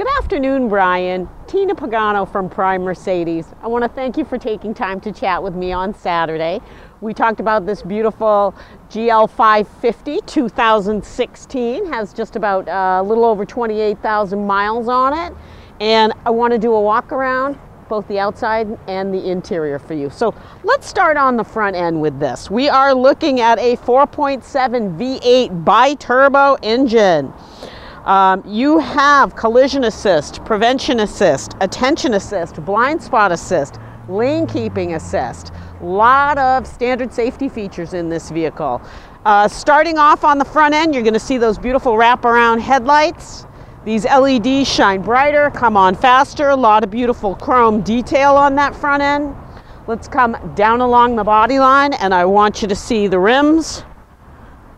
Good afternoon, Brian. Tina Pagano from Prime Mercedes. I want to thank you for taking time to chat with me on Saturday. We talked about this beautiful GL550 2016, has just about uh, a little over 28,000 miles on it. And I want to do a walk around, both the outside and the interior for you. So let's start on the front end with this. We are looking at a 4.7 V8 bi-turbo engine. Um, you have collision assist, prevention assist, attention assist, blind spot assist, lane keeping assist. Lot of standard safety features in this vehicle. Uh, starting off on the front end, you're going to see those beautiful wraparound headlights. These LEDs shine brighter, come on faster, a lot of beautiful chrome detail on that front end. Let's come down along the body line and I want you to see the rims.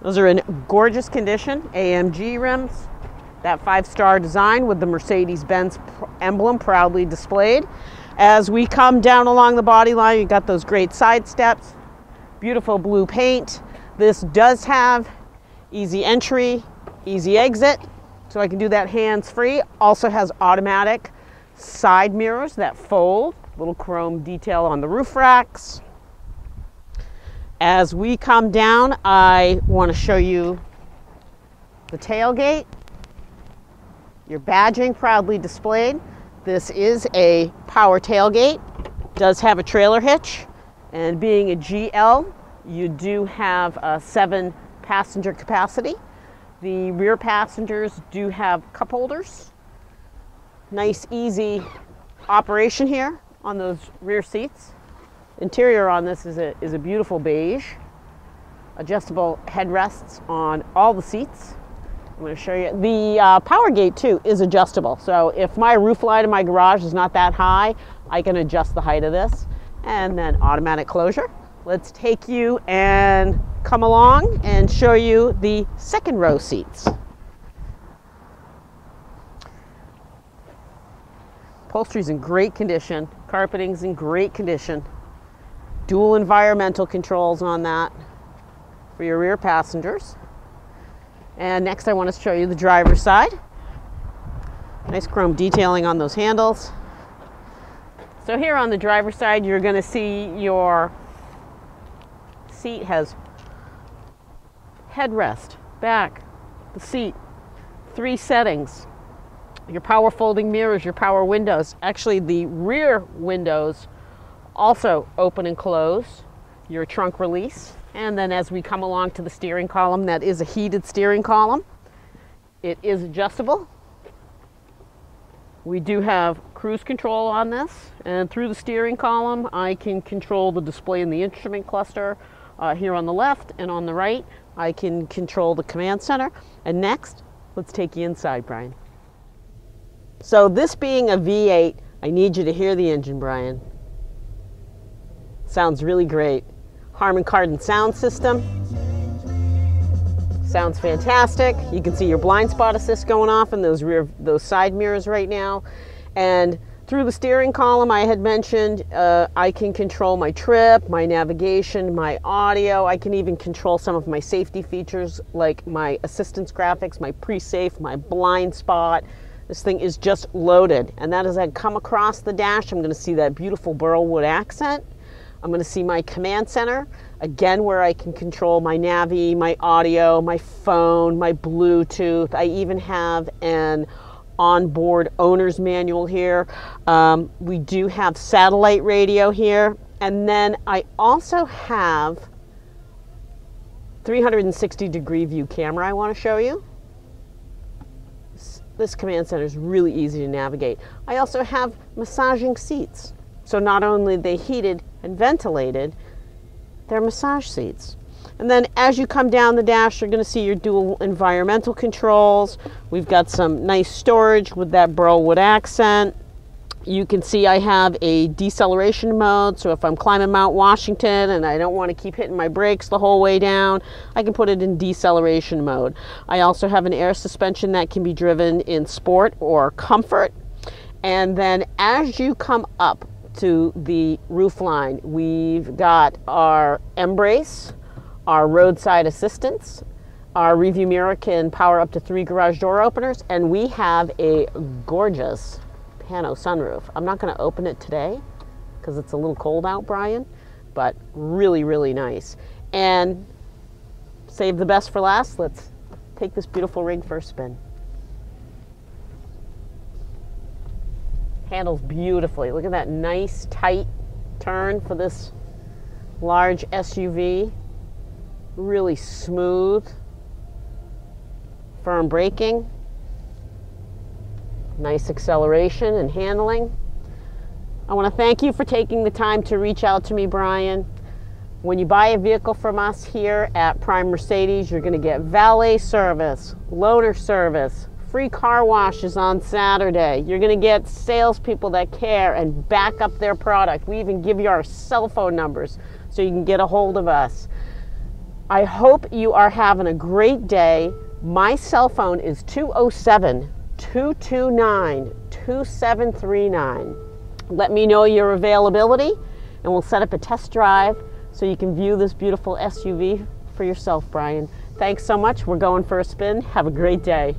Those are in gorgeous condition, AMG rims. That five-star design with the Mercedes-Benz emblem proudly displayed. As we come down along the body line, you got those great side steps, beautiful blue paint. This does have easy entry, easy exit, so I can do that hands-free. Also has automatic side mirrors that fold, little chrome detail on the roof racks. As we come down, I want to show you the tailgate. Your badging proudly displayed. This is a power tailgate, does have a trailer hitch, and being a GL, you do have a seven passenger capacity. The rear passengers do have cup holders. Nice, easy operation here on those rear seats. Interior on this is a, is a beautiful beige. Adjustable headrests on all the seats. I'm going to show you. The uh, power gate too is adjustable. So if my roof line in my garage is not that high, I can adjust the height of this. And then automatic closure. Let's take you and come along and show you the second row seats. Upholstery's in great condition. Carpeting's in great condition. Dual environmental controls on that for your rear passengers. And next I want to show you the driver's side. Nice chrome detailing on those handles. So here on the driver's side, you're going to see your seat has headrest, back, the seat, three settings. Your power folding mirrors, your power windows. Actually, the rear windows also open and close. Your trunk release. And then as we come along to the steering column, that is a heated steering column. It is adjustable. We do have cruise control on this, and through the steering column, I can control the display in the instrument cluster. Uh, here on the left and on the right, I can control the command center. And next, let's take you inside, Brian. So this being a V8, I need you to hear the engine, Brian. Sounds really great. Harman Kardon sound system. Sounds fantastic. You can see your blind spot assist going off in those rear, those side mirrors right now. And through the steering column, I had mentioned uh, I can control my trip, my navigation, my audio. I can even control some of my safety features like my assistance graphics, my pre-safe, my blind spot. This thing is just loaded. And that as I come across the dash, I'm going to see that beautiful Burlwood accent. I'm going to see my command center, again, where I can control my Navi, my audio, my phone, my Bluetooth. I even have an onboard owner's manual here. Um, we do have satellite radio here. And then I also have 360 degree view camera I want to show you. This command center is really easy to navigate. I also have massaging seats. So not only they heated and ventilated, they're massage seats. And then as you come down the dash, you're going to see your dual environmental controls. We've got some nice storage with that Burlwood accent. You can see I have a deceleration mode, so if I'm climbing Mount Washington and I don't want to keep hitting my brakes the whole way down, I can put it in deceleration mode. I also have an air suspension that can be driven in sport or comfort. And then as you come up to the roof line. We've got our mbrace, our roadside assistance, Our review mirror can power up to three garage door openers, and we have a gorgeous pano sunroof. I'm not going to open it today because it's a little cold out, Brian, but really, really nice. And save the best for last. Let's take this beautiful rig for a spin. Handles beautifully. Look at that nice, tight turn for this large SUV. Really smooth, firm braking, nice acceleration and handling. I want to thank you for taking the time to reach out to me, Brian. When you buy a vehicle from us here at Prime Mercedes, you're going to get valet service, loaner service, free car washes on Saturday. You're going to get salespeople that care and back up their product. We even give you our cell phone numbers so you can get a hold of us. I hope you are having a great day. My cell phone is 207 229 2739. Let me know your availability and we'll set up a test drive so you can view this beautiful SUV for yourself, Brian. Thanks so much. We're going for a spin. Have a great day.